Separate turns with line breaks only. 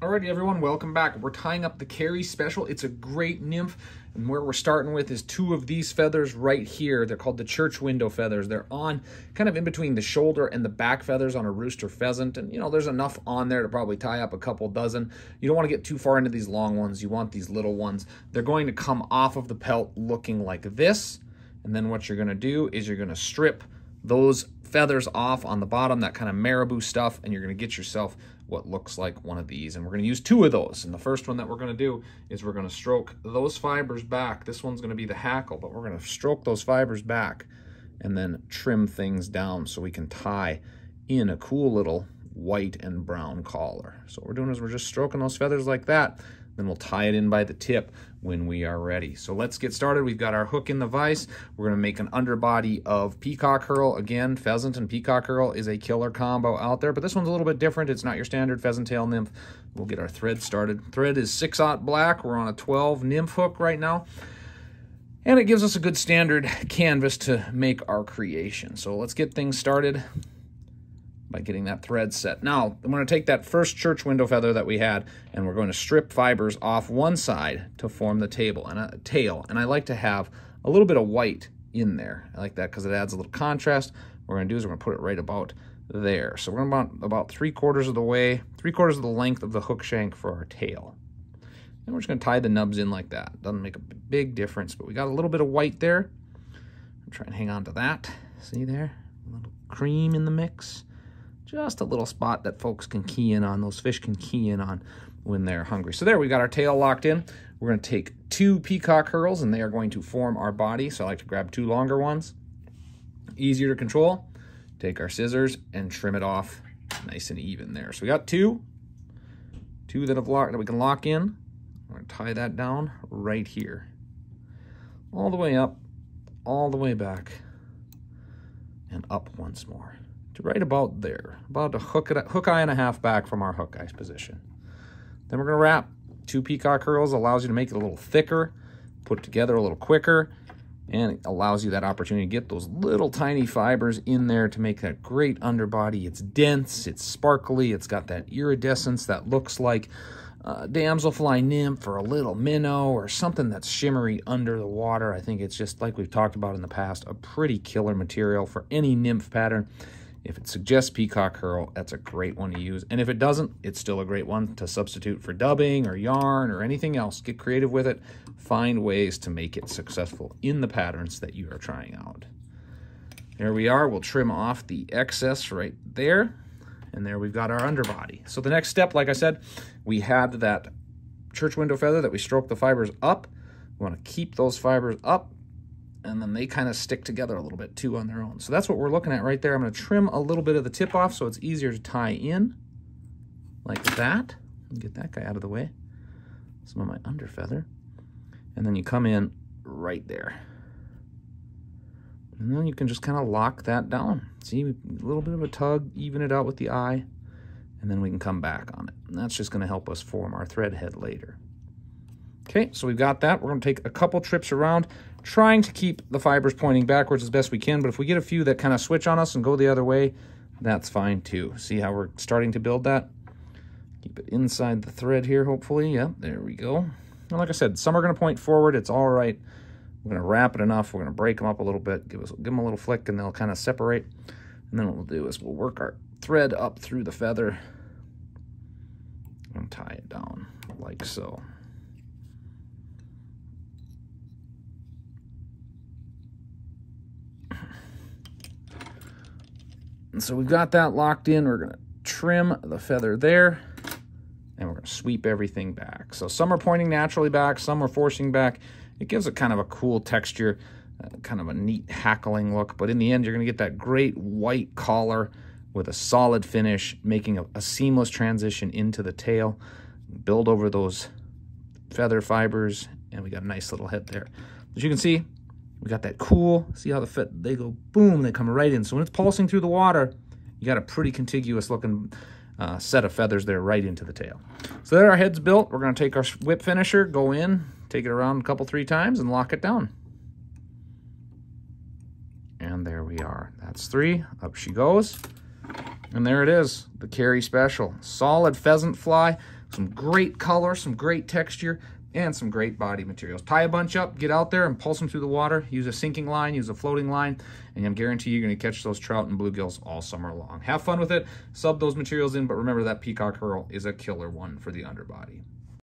Alrighty, everyone, welcome back. We're tying up the Carey Special. It's a great nymph, and where we're starting with is two of these feathers right here. They're called the church window feathers. They're on kind of in between the shoulder and the back feathers on a rooster pheasant, and you know, there's enough on there to probably tie up a couple dozen. You don't want to get too far into these long ones. You want these little ones. They're going to come off of the pelt looking like this, and then what you're going to do is you're going to strip those feathers off on the bottom, that kind of marabou stuff, and you're going to get yourself what looks like one of these. And we're going to use two of those. And the first one that we're going to do is we're going to stroke those fibers back. This one's going to be the hackle, but we're going to stroke those fibers back and then trim things down so we can tie in a cool little white and brown collar. So what we're doing is we're just stroking those feathers like that. Then we'll tie it in by the tip when we are ready. So let's get started. We've got our hook in the vise. We're going to make an underbody of peacock herl. Again, pheasant and peacock herl is a killer combo out there, but this one's a little bit different. It's not your standard pheasant tail nymph. We'll get our thread started. Thread is 6-aught black. We're on a 12 nymph hook right now. And it gives us a good standard canvas to make our creation. So let's get things started by getting that thread set. Now, I'm going to take that first church window feather that we had, and we're going to strip fibers off one side to form the table and a tail. And I like to have a little bit of white in there. I like that because it adds a little contrast. What we're going to do is we're going to put it right about there. So we're going about, about three quarters of the way, three quarters of the length of the hook shank for our tail. And we're just going to tie the nubs in like that. Doesn't make a big difference, but we got a little bit of white there. I'm trying to hang on to that. See there? A little cream in the mix just a little spot that folks can key in on, those fish can key in on when they're hungry. So there, we got our tail locked in. We're going to take two peacock herls, and they are going to form our body. So I like to grab two longer ones. Easier to control. Take our scissors and trim it off nice and even there. So we got two, two that have locked that we can lock in. Going to tie that down right here. All the way up, all the way back, and up once more right about there, about a hook, it, hook eye and a half back from our hook eye position. Then we're going to wrap two peacock herls, allows you to make it a little thicker, put together a little quicker, and it allows you that opportunity to get those little tiny fibers in there to make that great underbody. It's dense, it's sparkly, it's got that iridescence that looks like a damselfly nymph or a little minnow or something that's shimmery under the water. I think it's just like we've talked about in the past, a pretty killer material for any nymph pattern. If it suggests peacock herl, that's a great one to use. And if it doesn't, it's still a great one to substitute for dubbing or yarn or anything else. Get creative with it. Find ways to make it successful in the patterns that you are trying out. There we are. We'll trim off the excess right there. And there we've got our underbody. So the next step, like I said, we had that church window feather that we stroked the fibers up. We want to keep those fibers up and then they kind of stick together a little bit too on their own. So that's what we're looking at right there. I'm going to trim a little bit of the tip off so it's easier to tie in like that. Get that guy out of the way. Some of my under feather. And then you come in right there. And then you can just kind of lock that down. See, a little bit of a tug, even it out with the eye, and then we can come back on it. And that's just going to help us form our thread head later. Okay, so we've got that. We're going to take a couple trips around trying to keep the fibers pointing backwards as best we can, but if we get a few that kind of switch on us and go the other way, that's fine too. See how we're starting to build that? Keep it inside the thread here, hopefully. Yep, there we go. And like I said, some are going to point forward. It's all right. We're going to wrap it enough. We're going to break them up a little bit, give, us, give them a little flick, and they'll kind of separate. And then what we'll do is we'll work our thread up through the feather and tie it down like so. And so we've got that locked in. We're going to trim the feather there, and we're going to sweep everything back. So some are pointing naturally back, some are forcing back. It gives it kind of a cool texture, uh, kind of a neat hackling look. But in the end, you're going to get that great white collar with a solid finish, making a, a seamless transition into the tail. Build over those feather fibers, and we got a nice little head there. As you can see, we got that cool, see how the fit, they go boom, they come right in. So when it's pulsing through the water, you got a pretty contiguous looking uh, set of feathers there right into the tail. So there our head's built. We're gonna take our whip finisher, go in, take it around a couple, three times and lock it down. And there we are. That's three, up she goes. And there it is, the Carey Special. Solid pheasant fly. Some great color, some great texture, and some great body materials. Tie a bunch up, get out there and pulse them through the water. Use a sinking line, use a floating line, and I'm guarantee you're going to catch those trout and bluegills all summer long. Have fun with it, sub those materials in, but remember that peacock herl is a killer one for the underbody.